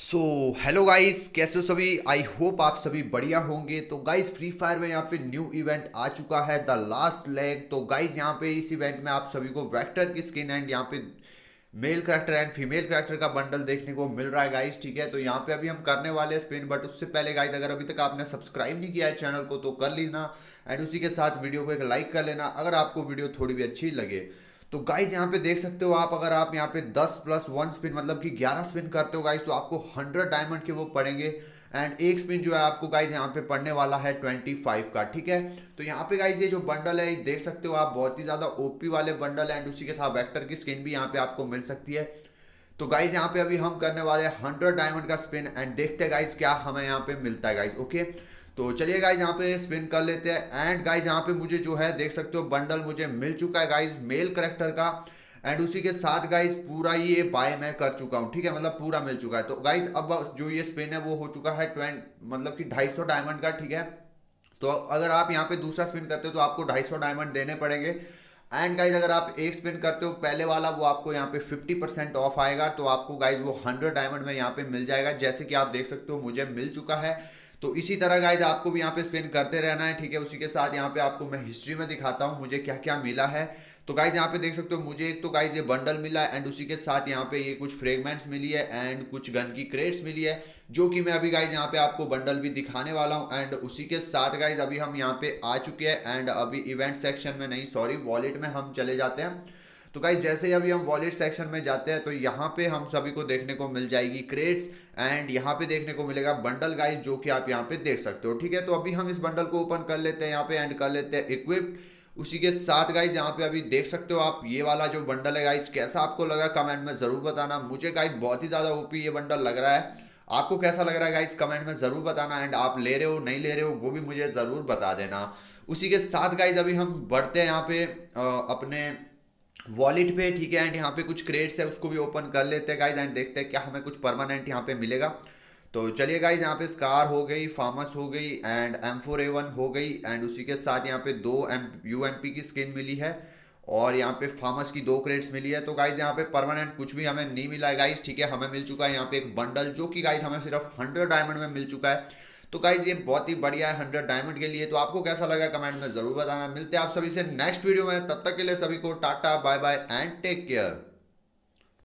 So hello guys कैसे हो सभी? आई होप आप सभी बढ़िया होंगे। तो गाइस फ्री फायर में यहाँ पे न्यू इवेंट आ चुका है द लास्ट लेग तो गाइस यहाँ पे इस इवेंट में आप सभी को वेक्टर की स्किन एंड यहाँ पे male character and female character का बंडल देखने को मिल रहा है गाइस ठीक है? तो यहाँ पे अभी हम करने वाले हैं स्पिन बट उससे पहले गाइस अगर अभी तक आपने सब्सक्राइब नहीं किया है चैनल को तो कर लेना। एंड उसी के साथ वीडियो को एक लाइक कर लेना, अगर आपको वीडियो थोड़ी भी अच्छी लगे। तो गाइज़ यहाँ पे देख सकते हो आप, अगर आप यहाँ पे 10 प्लस वन स्पिन मतलब कि 11 स्पिन करते हो गाइज़ तो आपको 100 डायमंड के वो पड़ेंगे। एंड एक स्पिन जो है आपको गाइज़ यहाँ पे पड़ने वाला है 25 का, ठीक है? तो यहाँ पे गाइज़ ये जो बंडल है, देख सकते हो आप, बहुत ही ज़्यादा ओपी वाले बंडल है एंड उसी के साथ वैक्टर की स्किन भी यहाँ पे आपको मिल सकती है। तो गाइज़ यहाँ पे अभी हम करने वाले हैं हंड्रेड डायमंड का स्पिन एंड देखते हैं गाइज़ क्या हमें यहाँ पे मिलता है गाइज़ ओके तो चलिए गाइज़ यहाँ पे स्पिन कर लेते हैं। एंड गाइज़ यहाँ पे मुझे जो है, देख सकते हो बंडल मुझे मिल चुका है गाइज़ मेल करेक्टर का। एंड उसी के साथ गाइज़ पूरा ये बाय मैं कर चुका हूँ, ठीक है? मतलब पूरा मिल चुका है। तो गाइज़ अब जो ये स्पिन है, वो हो चुका है ट्वेंट मतलब कि ढाई सौ डायमंड का, ठीक है? तो अगर आप यहाँ पे दूसरा स्पिन करते हो तो आपको ढाई सौ डायमंड देने पड़ेंगे। एंड गाइज़ अगर आप एक स्पिन करते हो, पहले वाला, वो आपको यहाँ पे 50 परसेंट ऑफ़ आएगा। तो आपको गाइज़ वो 100 डायमंड में यहाँ पे मिल जाएगा। जैसे कि आप देख सकते हो, मुझे मिल चुका है। तो इसी तरह गाइज़ आपको भी यहाँ पे स्पिन करते रहना है, ठीक है? उसी के साथ यहाँ पे आपको मैं हिस्ट्री में दिखाता हूँ, मुझे क्या क्या मिला है। तो गाइज़ यहाँ पे देख सकते हो, मुझे एक तो गाइज़ ये बंडल मिला है एंड उसी के साथ यहाँ पे ये कुछ फ्रेगमेंट्स मिली है एंड कुछ गन की क्रेट्स मिली है, जो कि मैं अभी गाइज़ यहाँ पे आपको बंडल भी दिखाने वाला हूँ एंड उसी के साथ गाइज़ अभी हम यहाँ पे आ चुके हैं एंड अभी इवेंट सेक्शन में नहीं सॉरी वॉलेट में हम चले जाते हैं। तो गाइज़ जैसे ही अभी हम वॉलेट सेक्शन में जाते हैं तो यहाँ पे हम सभी को देखने को मिल जाएगी क्रेट्स एंड यहाँ पे देखने को मिलेगा बंडल गाइज़ जो कि आप यहाँ पे देख सकते हो, ठीक है? तो अभी हम इस बंडल को ओपन कर लेते हैं, यहाँ पे एंड कर लेते हैं इक्विप्ड उसी के साथ गाइज़ यहाँ पे अभी देख सकते हो आप ये वाला जो बंडल है गाइज़ कैसा आपको लगा कमेंट में ज़रूर बताना। मुझे गाइज़ बहुत ही ज़्यादा ओपी ये बंडल लग रहा है। आपको कैसा लग रहा है गाइज़ कमेंट में ज़रूर बताना एंड आप ले रहे हो, नहीं ले रहे हो, वो भी मुझे ज़रूर बता देना। उसी के साथ गाइज़ अभी हम बढ़ते हैं यहाँ पे अपने वॉलेट पे, ठीक है? एंड यहाँ पे कुछ क्रेड्स है, उसको भी ओपन कर लेते हैं गाइज़ एंड देखते हैं क्या हमें कुछ परमानेंट यहाँ पे मिलेगा। तो चलिए गाइज़ यहाँ पे स्कार हो गई फार्मस हो गई and M four A one हो गई एंड उसी के साथ यहाँ पे दो एम यू एम पी की स्किन मिली है, और यहाँ पे फार्मस की दो क्रेड्स मिली है। तो गाइज़ यहाँ पे परमानेंट कुछ भी हमें नहीं मिला है गाइज़ ठीक है? हमें मिल चुका है यहाँ पे एक बंडल जो कि गाइज़ हमें सिर्फ़ हंड्रेड डायमंड में मिल चुका है। तो गाइज़ ये बहुत ही बढ़िया है हंड्रेड डायमंड के लिए। तो आपको कैसा लगा कमेंट में ज़रूर बताना। मिलते हैं आप सभी से नेक्स्ट वीडियो में। तब तक के लिए सभी को tata bye bye and take care